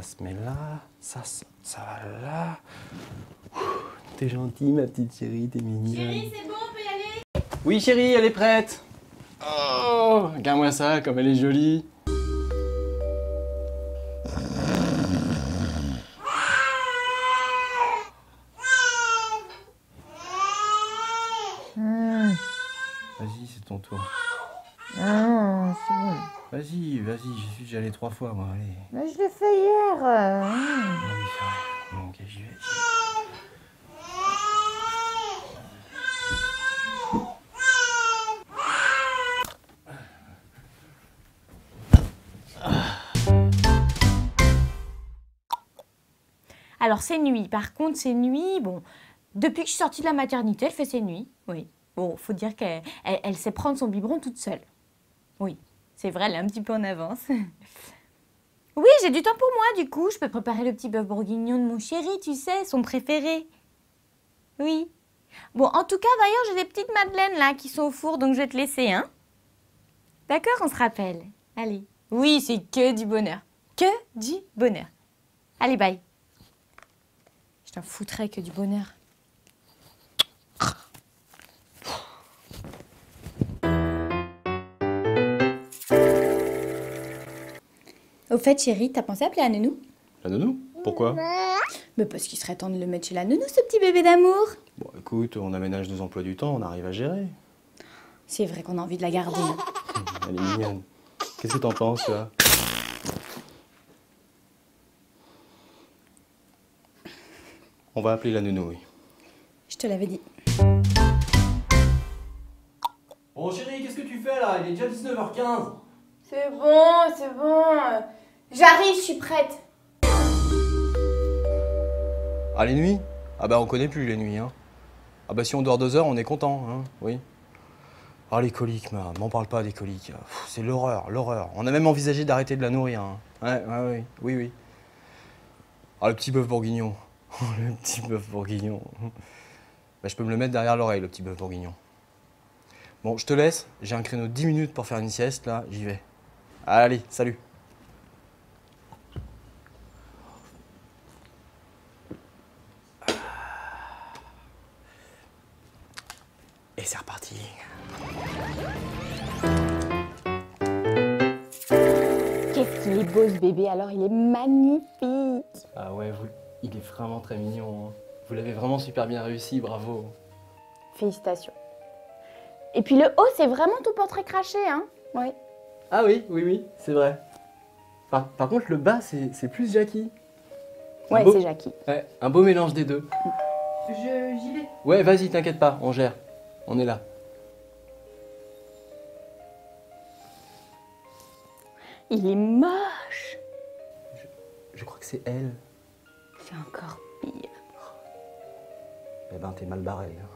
ça se met là, ça, ça, ça va là. T'es gentille, ma petite chérie, t'es mignonne. Chérie, c'est bon, on peut y aller? Oui, chérie, elle est prête. Oh, regarde-moi ça, comme elle est jolie. Vas-y, c'est ton tour. Ah, c'est bon. Vas-y, vas-y, j'y suis déjà allé trois fois, moi, allez. Mais je l'ai fait hier. euh. Ah oui, c'est vrai. Bon, ok, j'y vais. j'y vais. Alors, c'est nuit. Par contre, c'est nuit. Bon, depuis que je suis sortie de la maternité, elle fait ses nuits. Oui. Bon, faut dire qu'elle elle, elle sait prendre son biberon toute seule. Oui, c'est vrai, elle est un petit peu en avance. Oui, j'ai du temps pour moi, du coup. Je peux préparer le petit bœuf bourguignon de mon chéri, tu sais, son préféré. Oui. Bon, en tout cas, d'ailleurs, j'ai des petites madeleines là qui sont au four, donc je vais te laisser, hein. D'accord, on se rappelle. Allez. Oui, c'est que du bonheur. Que du bonheur. Allez, bye. Je t'en foutrais que du bonheur. Au fait, chérie, t'as pensé à appeler la nounou? La nounou? Pourquoi? Mais parce qu'il serait temps de le mettre chez la nounou, ce petit bébé d'amour. Bon, écoute, on aménage nos emplois du temps, on arrive à gérer. C'est vrai qu'on a envie de la garder. Elle est mignonne. Qu'est-ce que t'en penses, là On va appeler la nounou, oui. Je te l'avais dit. Bon, chérie, qu'est-ce que tu fais, là? Il est déjà 19h15. C'est bon, c'est bon. J'arrive, je suis prête. Ah, les nuits? Ah bah, on connaît plus les nuits, hein. Ah bah, si on dort deux heures, on est content, hein, oui. Ah, les coliques, m'en parle pas des coliques. C'est l'horreur, l'horreur. On a même envisagé d'arrêter de la nourrir, hein. Ouais, ouais, ouais, oui, oui. Ah, le petit bœuf bourguignon. le petit bœuf bourguignon. Bah, je peux me le mettre derrière l'oreille, le petit bœuf bourguignon. Bon, je te laisse. J'ai un créneau de 10 minutes pour faire une sieste, là. J'y vais. Allez, salut. Et c'est reparti. Qu'est-ce qu'il est beau ce bébé alors, il est magnifique. Ah ouais, vous- il est vraiment très mignon. hein. Vous l'avez vraiment super bien réussi, bravo. Félicitations. Et puis le haut, c'est vraiment tout portrait craché, hein Oui. Ah oui, oui, oui, c'est vrai. Par, par contre, le bas, c'est c'est plus Jackie. Un Ouais, beau- c'est Jackie. Ouais, un beau mélange des deux. Je, j'y vais. Ouais, vas-y, t'inquiète pas, on gère. On est là. Il est moche. Je crois que c'est elle. C'est encore pire. Eh ben, t'es mal barré. hein.